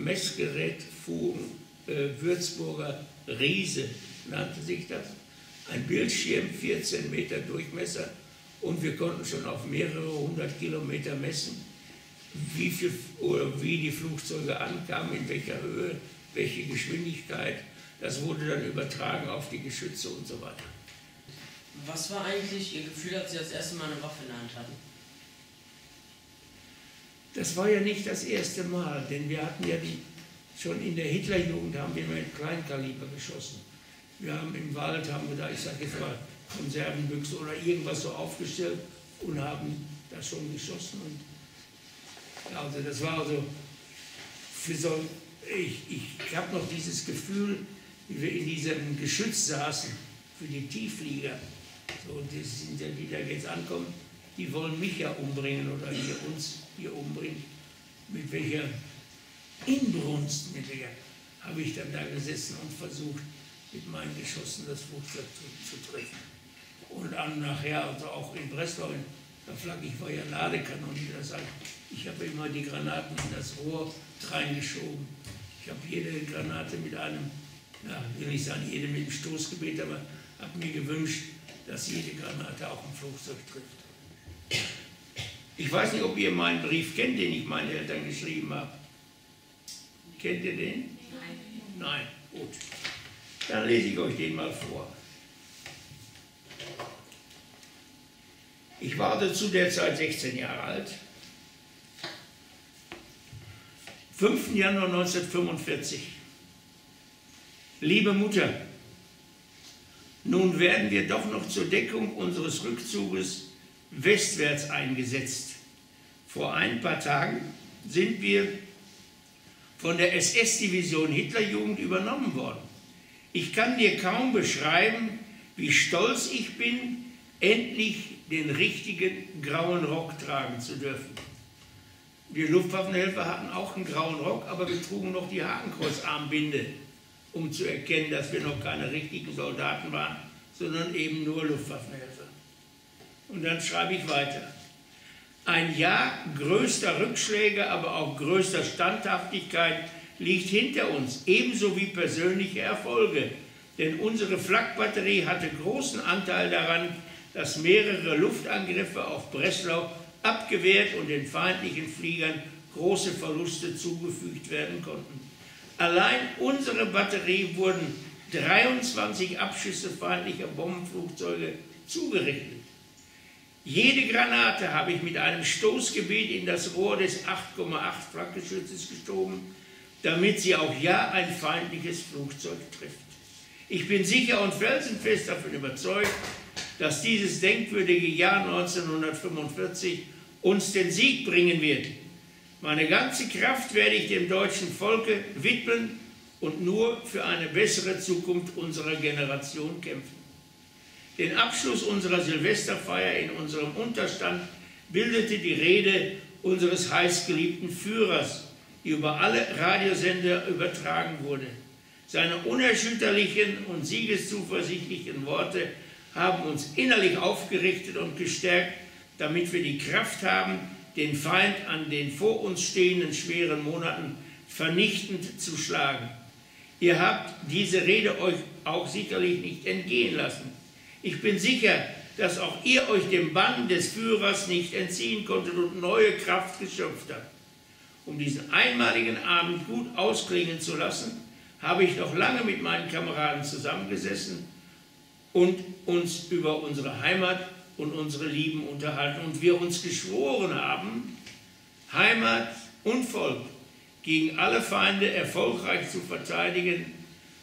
Funkmessgerät fuhren, äh, Würzburger Riese nannte sich das. Ein Bildschirm, 14 Meter Durchmesser und wir konnten schon auf mehrere hundert Kilometer messen, wie, viel, oder wie die Flugzeuge ankamen, in welcher Höhe, welche Geschwindigkeit. Das wurde dann übertragen auf die Geschütze und so weiter. Was war eigentlich Ihr Gefühl, als Sie das erste Mal eine Waffe in der Hand hatten? Das war ja nicht das erste Mal, denn wir hatten ja die, schon in der Hitlerjugend haben wir mit Kleinkaliber geschossen. Wir haben im Wald, haben wir da, ich sage jetzt mal, Konservenbüchse oder irgendwas so aufgestellt und haben da schon geschossen. Und, also das war also für so, ich, ich habe noch dieses Gefühl, wie wir in diesem Geschütz saßen, für die Tiefflieger. So, das sind ja die, die da jetzt ankommen, die wollen mich ja umbringen oder hier uns hier umbringen. Mit welcher Inbrunst, mit welcher habe ich dann da gesessen und versucht, mit meinen Geschossen das Flugzeug zu, zu treffen. Und dann nachher, also auch in Breslau, in der Flagge, ich war ja Ladekanonier, das heißt, ich habe immer die Granaten in das Rohr reingeschoben. Ich habe jede Granate mit einem, ja, will ich sagen, jede mit einem Stoßgebet, aber habe mir gewünscht, dass jede Granate auch ein Flugzeug trifft. Ich weiß nicht, ob ihr meinen Brief kennt, den ich meinen Eltern geschrieben habe. Kennt ihr den? Nein. Gut. Dann lese ich euch den mal vor. Ich war zu der Zeit 16 Jahre alt. 5. Januar 1945. Liebe Mutter, nun werden wir doch noch zur Deckung unseres Rückzuges westwärts eingesetzt. Vor ein paar Tagen sind wir von der SS-Division Hitlerjugend übernommen worden. Ich kann dir kaum beschreiben, wie stolz ich bin, endlich den richtigen grauen Rock tragen zu dürfen. Die Luftwaffenhelfer hatten auch einen grauen Rock, aber wir trugen noch die Hakenkreuzarmbinde um zu erkennen, dass wir noch keine richtigen Soldaten waren, sondern eben nur Luftwaffenhelfer. Und dann schreibe ich weiter. Ein Jahr größter Rückschläge, aber auch größter Standhaftigkeit liegt hinter uns, ebenso wie persönliche Erfolge. Denn unsere Flakbatterie hatte großen Anteil daran, dass mehrere Luftangriffe auf Breslau abgewehrt und den feindlichen Fliegern große Verluste zugefügt werden konnten. Allein unsere Batterie wurden 23 Abschüsse feindlicher Bombenflugzeuge zugerechnet. Jede Granate habe ich mit einem Stoßgebiet in das Rohr des 8,8 Flakgeschützes gestoben, damit sie auch ja ein feindliches Flugzeug trifft. Ich bin sicher und felsenfest davon überzeugt, dass dieses denkwürdige Jahr 1945 uns den Sieg bringen wird. Meine ganze Kraft werde ich dem deutschen Volke widmen und nur für eine bessere Zukunft unserer Generation kämpfen. Den Abschluss unserer Silvesterfeier in unserem Unterstand bildete die Rede unseres heißgeliebten Führers, die über alle Radiosender übertragen wurde. Seine unerschütterlichen und siegeszuversichtlichen Worte haben uns innerlich aufgerichtet und gestärkt, damit wir die Kraft haben, den Feind an den vor uns stehenden schweren Monaten vernichtend zu schlagen. Ihr habt diese Rede euch auch sicherlich nicht entgehen lassen. Ich bin sicher, dass auch ihr euch dem Bann des Führers nicht entziehen konntet und neue Kraft geschöpft habt. um diesen einmaligen Abend gut ausklingen zu lassen, habe ich noch lange mit meinen Kameraden zusammengesessen und uns über unsere Heimat und unsere Lieben unterhalten und wir uns geschworen haben, Heimat und Volk gegen alle Feinde erfolgreich zu verteidigen.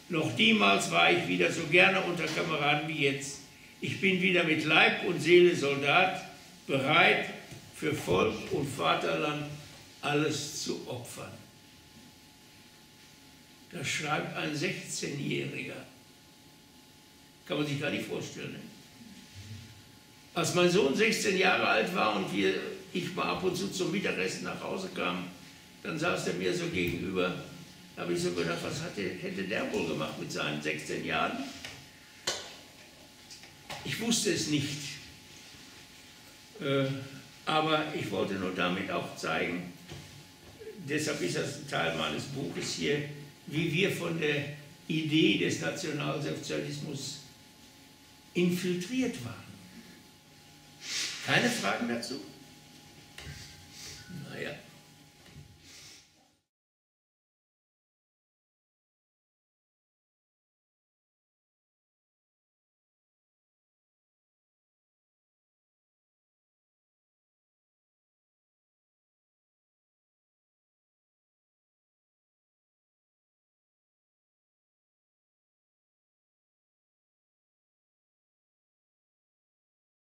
Noch niemals war ich wieder so gerne unter Kameraden wie jetzt. Ich bin wieder mit Leib und Seele Soldat, bereit für Volk und Vaterland alles zu opfern. Das schreibt ein 16-Jähriger. Kann man sich gar nicht vorstellen. Ne? Als mein Sohn 16 Jahre alt war und wir, ich mal ab und zu zum Mittagessen nach Hause kam, dann saß er mir so gegenüber. Da habe ich so gedacht, was hätte der wohl gemacht mit seinen 16 Jahren? Ich wusste es nicht. Äh, aber ich wollte nur damit auch zeigen, deshalb ist das Teil meines Buches hier, wie wir von der Idee des Nationalsozialismus infiltriert waren. Keine Fragen dazu? Naja.